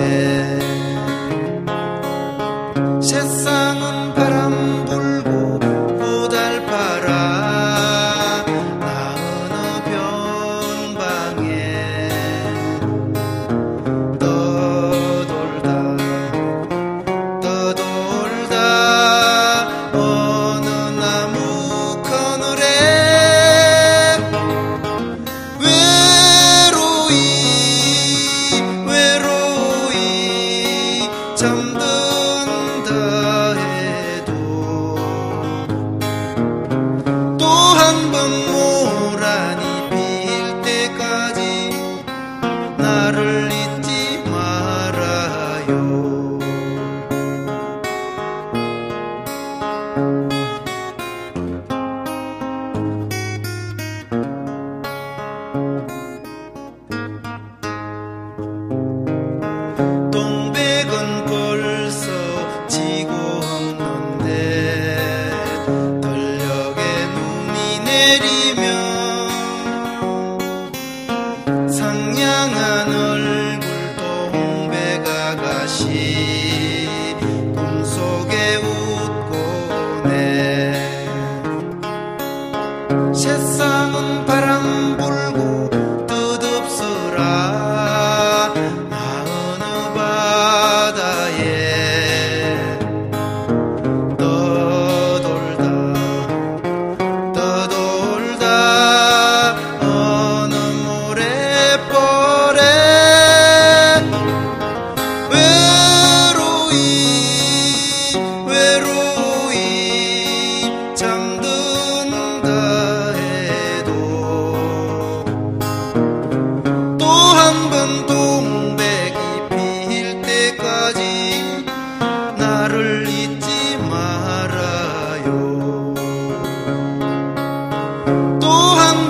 with 동백은 벌써 지고 없는데 떨녘에 눈이 내리면 상냥한 परम् 또한